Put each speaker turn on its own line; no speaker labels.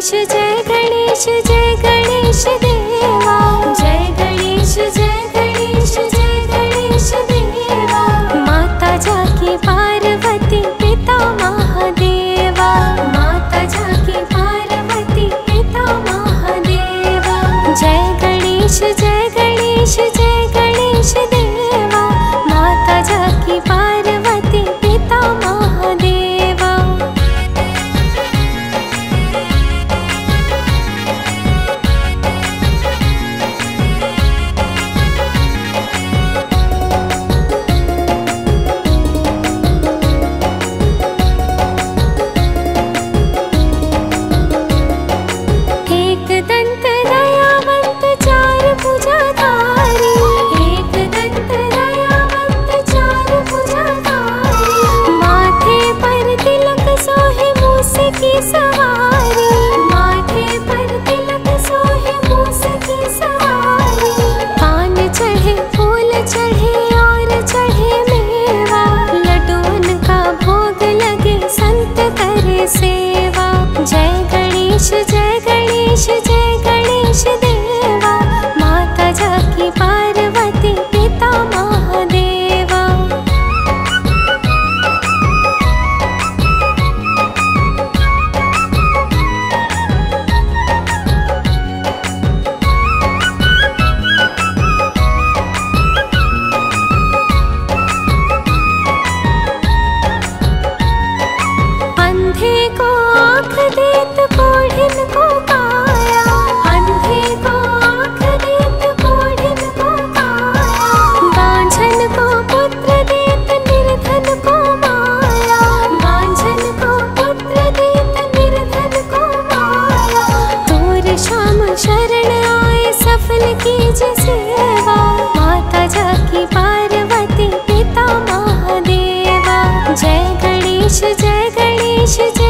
गणेश जय गणेश जय गणेश देवा। जय गणेश जय गणेश जय गणेश देवा। माता जाकी पार्वती पिता महादेवा। माता जाकी पार्वती पिता महादेवा। जय गणेश जय करे पिता महादेवा। जय गणेश